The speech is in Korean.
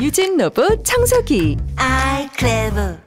유진 로봇 청소기. 아이클레브.